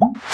you